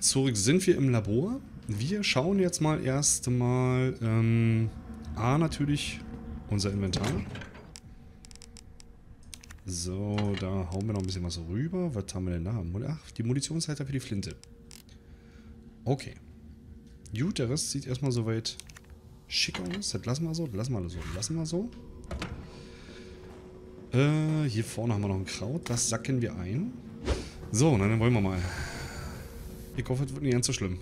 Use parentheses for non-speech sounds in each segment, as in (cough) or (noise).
zurück sind wir im Labor. Wir schauen jetzt mal erst mal, ähm, A, natürlich unser Inventar. So, da hauen wir noch ein bisschen was rüber. Was haben wir denn da? Ach, die Munitionshalter für die Flinte. Okay. Gut, der Rest sieht erstmal soweit schick aus. Das lassen wir so, das lassen wir so, das lassen wir so. Äh, hier vorne haben wir noch ein Kraut. Das sacken wir ein. So, dann wollen wir mal. Ich hoffe, es wird nicht ganz so schlimm.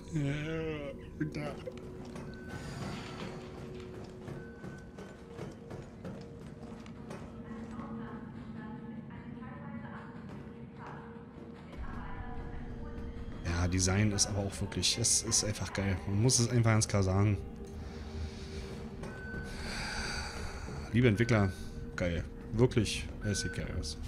Ja, Design ist aber auch wirklich, es ist einfach geil. Man muss es einfach ganz klar sagen. Liebe Entwickler, geil. Wirklich, es sieht geil aus.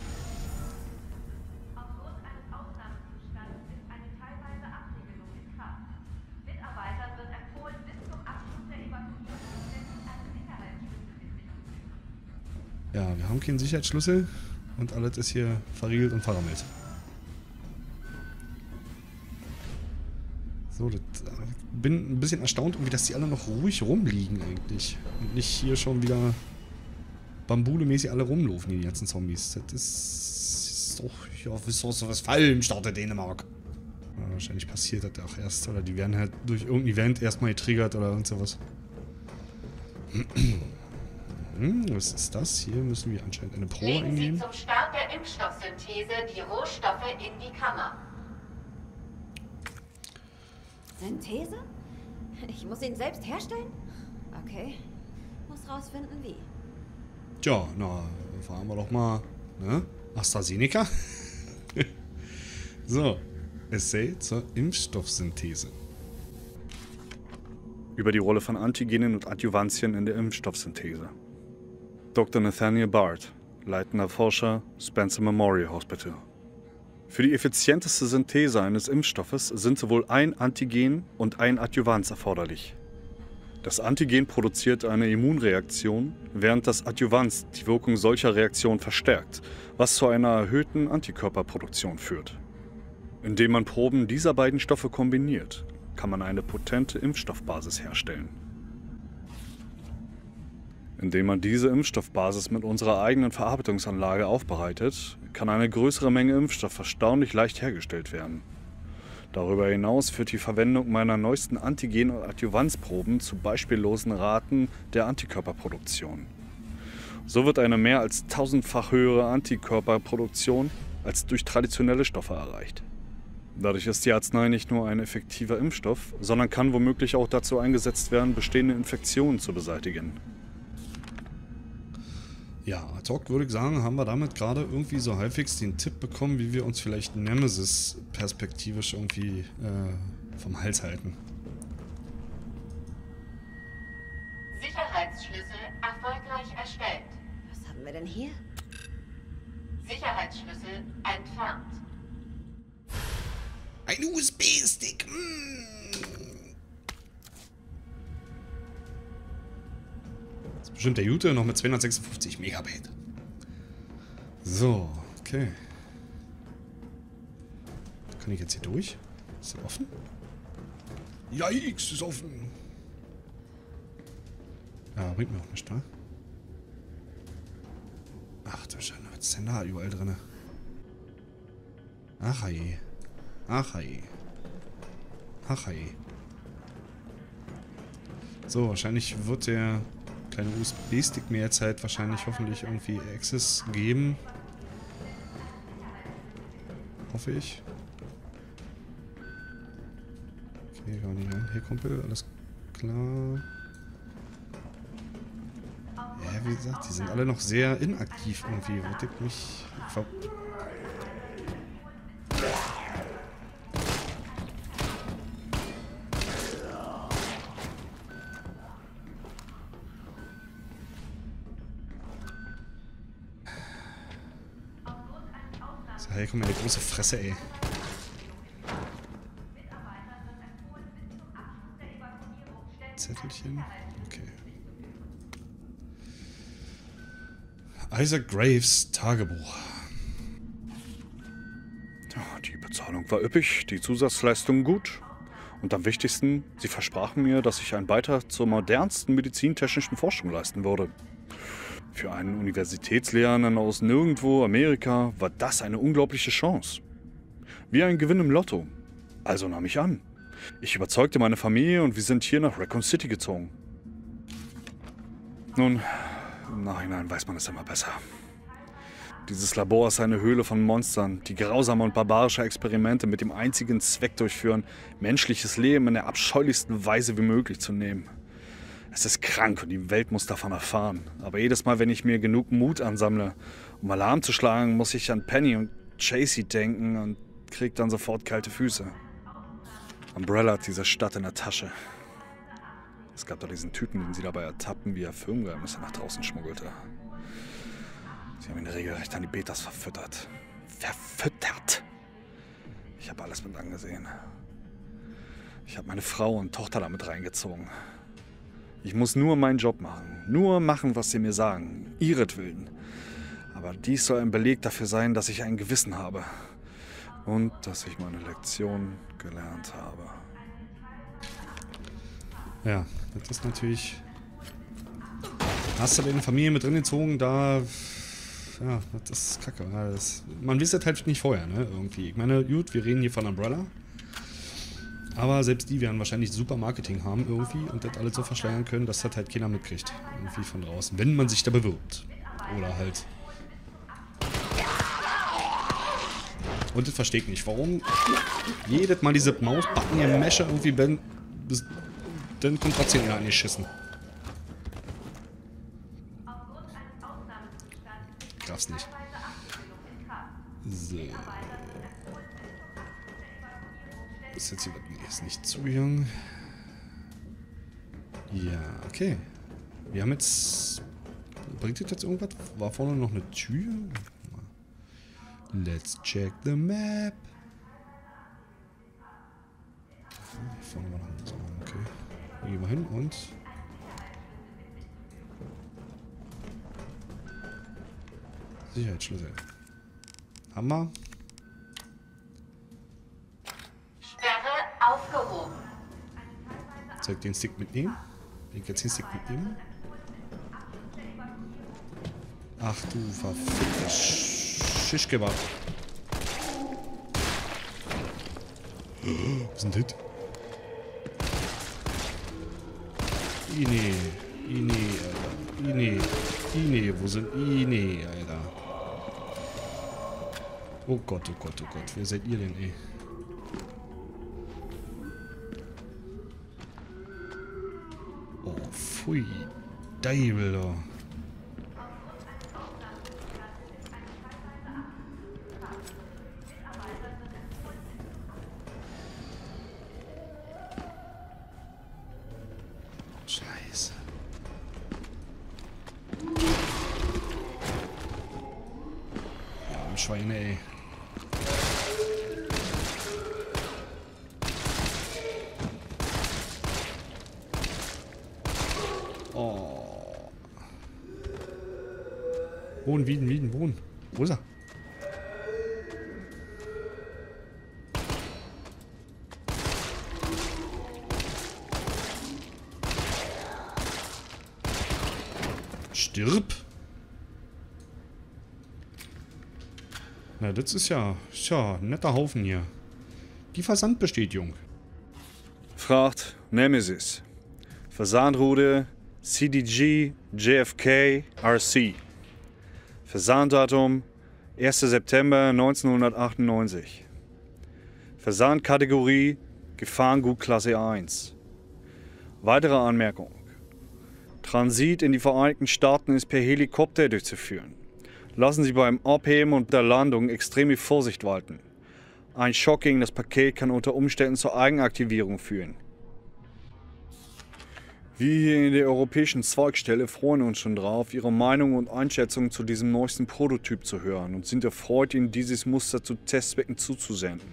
Ja, wir haben keinen Sicherheitsschlüssel und alles ist hier verriegelt und verrammelt. So, das, äh, bin ein bisschen erstaunt, irgendwie, dass die alle noch ruhig rumliegen eigentlich. Und nicht hier schon wieder Bambule-mäßig alle rumlaufen, die ganzen Zombies. Das ist doch, ja, wieso so was Fall im Staat der Dänemark? Ja, wahrscheinlich passiert das auch erst, oder die werden halt durch irgendein Event erstmal getriggert oder irgend sowas. Hm, was ist das? Hier müssen wir anscheinend eine Probe Legen eingeben. Sie zum Start der Impfstoffsynthese die Rohstoffe in die Kammer. Synthese? Ich muss ihn selbst herstellen? Okay. Muss rausfinden, wie. Tja, na, fahren wir doch mal, ne? AstraZeneca? (laughs) so, Essay zur Impfstoffsynthese. Über die Rolle von Antigenen und Adjuvantien in der Impfstoffsynthese. Dr. Nathaniel Bart, leitender Forscher, Spencer Memorial Hospital. Für die effizienteste Synthese eines Impfstoffes sind sowohl ein Antigen und ein Adjuvans erforderlich. Das Antigen produziert eine Immunreaktion, während das Adjuvans die Wirkung solcher Reaktionen verstärkt, was zu einer erhöhten Antikörperproduktion führt. Indem man Proben dieser beiden Stoffe kombiniert, kann man eine potente Impfstoffbasis herstellen. Indem man diese Impfstoffbasis mit unserer eigenen Verarbeitungsanlage aufbereitet, kann eine größere Menge Impfstoff erstaunlich leicht hergestellt werden. Darüber hinaus führt die Verwendung meiner neuesten Antigen- und Adjuvanzproben zu beispiellosen Raten der Antikörperproduktion. So wird eine mehr als tausendfach höhere Antikörperproduktion als durch traditionelle Stoffe erreicht. Dadurch ist die Arznei nicht nur ein effektiver Impfstoff, sondern kann womöglich auch dazu eingesetzt werden, bestehende Infektionen zu beseitigen. Ja, ad hoc würde ich sagen, haben wir damit gerade irgendwie so halbwegs den Tipp bekommen, wie wir uns vielleicht Nemesis perspektivisch irgendwie äh, vom Hals halten. Sicherheitsschlüssel erfolgreich erstellt. Was haben wir denn hier? Sicherheitsschlüssel entfernt. Ein USB-Stick! Mm. Ist bestimmt der Jute noch mit 256 Megabyte. So, okay. Kann ich jetzt hier durch? Ist das offen? Yikes, ist offen. Ja, bringt mir auch nichts, ne? Ach du Scheiße, was ist denn da überall drin? Ach je. Ach je. Ach je. So, wahrscheinlich wird der kleine USB-Stick jetzt halt wahrscheinlich hoffentlich irgendwie Access geben. Hoffe ich. Okay, gar nicht rein. Hier, Kumpel, alles klar. Ja, wie gesagt, die sind alle noch sehr inaktiv irgendwie. Was ich mich komm mal, eine große Fresse, ey. Zettelchen. Okay. Isaac Graves Tagebuch. Die Bezahlung war üppig, die Zusatzleistungen gut. Und am wichtigsten, sie versprachen mir, dass ich einen Beitrag zur modernsten medizintechnischen Forschung leisten würde. Für einen Universitätslehrenden aus nirgendwo Amerika war das eine unglaubliche Chance. Wie ein Gewinn im Lotto. Also nahm ich an. Ich überzeugte meine Familie und wir sind hier nach Raccoon City gezogen. Nun, im Nachhinein weiß man es immer besser. Dieses Labor ist eine Höhle von Monstern, die grausame und barbarische Experimente mit dem einzigen Zweck durchführen, menschliches Leben in der abscheulichsten Weise wie möglich zu nehmen. Es ist krank und die Welt muss davon erfahren. Aber jedes Mal, wenn ich mir genug Mut ansammle, um Alarm zu schlagen, muss ich an Penny und Chasey denken und krieg dann sofort kalte Füße. Umbrella hat diese Stadt in der Tasche. Es gab da diesen Typen, den sie dabei ertappten, wie er Firmengeheimnisse nach draußen schmuggelte. Sie haben ihn regelrecht an die Betas verfüttert. Verfüttert! Ich habe alles mit angesehen. Ich habe meine Frau und Tochter damit reingezogen. Ich muss nur meinen Job machen. Nur machen, was sie mir sagen. Ihretwillen. Aber dies soll ein Beleg dafür sein, dass ich ein Gewissen habe. Und dass ich meine Lektion gelernt habe. Ja, das ist natürlich... Hast du deine Familie mit drin gezogen, da... Ja, das ist kacke. Das, man wisst das halt nicht vorher, ne? Irgendwie. Ich meine, gut, wir reden hier von Umbrella. Aber selbst die werden wahrscheinlich super Marketing haben irgendwie und das alles so verschleiern können, dass das halt keiner mitkriegt. Irgendwie von draußen. Wenn man sich da bewirbt. Oder halt. Und das verstehe ich nicht. Warum jedes Mal diese Mausbacken im Mescher irgendwie ben, bis, dann kommt trotzdem einer angeschissen. Darf's nicht. So. Ist jetzt hier nee, ist nicht zu jung. Ja, okay. Wir haben jetzt. Bringt das jetzt irgendwas? War vorne noch eine Tür? Let's check the map. Hier vorne war noch ein Raum, okay. Hier gehen wir hin und. Sicherheitsschlüssel. Hammer. Soll ich den Stick mitnehmen? Will ich jetzt den Stick mitnehmen? Ach du verfickter Schischkebab. Was ist denn das? Ine, Ine, Alter. Ine, Ine, wo sind Ine, Alter? Oh Gott, oh Gott, oh Gott, wer seid ihr denn, ey? Pfui. Deibel, da. Scheiße. Ja, Schweine, ey. Oh. Wohn, Wieden, Wieden, wohn. Wo ist er? Stirb. Na, das ist ja, ist ja ein netter Haufen hier. Die Versandbestätigung. Fracht Nemesis. Versandroute CDG JFK RC. Versanddatum 1. September 1998. Versandkategorie Gefahrengut Klasse 1. Weitere Anmerkung. Transit in die Vereinigten Staaten ist per Helikopter durchzuführen. Lassen Sie beim Abheben und der Landung extreme Vorsicht walten. Ein Schock gegen das Paket kann unter Umständen zur Eigenaktivierung führen. Wir hier in der europäischen Zweigstelle freuen uns schon drauf, Ihre Meinung und Einschätzung zu diesem neuesten Prototyp zu hören und sind erfreut, Ihnen dieses Muster zu Testzwecken zuzusenden.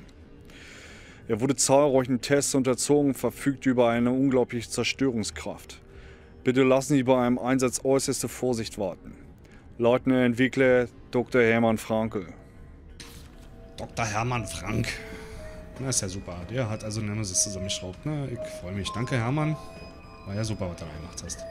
Er wurde zahlreichen Tests unterzogen und verfügt über eine unglaubliche Zerstörungskraft. Bitte lassen Sie bei einem Einsatz äußerste Vorsicht walten. Leutnant Entwickler Dr. Hermann Frankel. Dr. Hermann Frank. Na, ist ja super. Der hat also Nemesis zusammengeschraubt. Na, ich freue mich. Danke, Hermann. War ja super, was du da gemacht hast.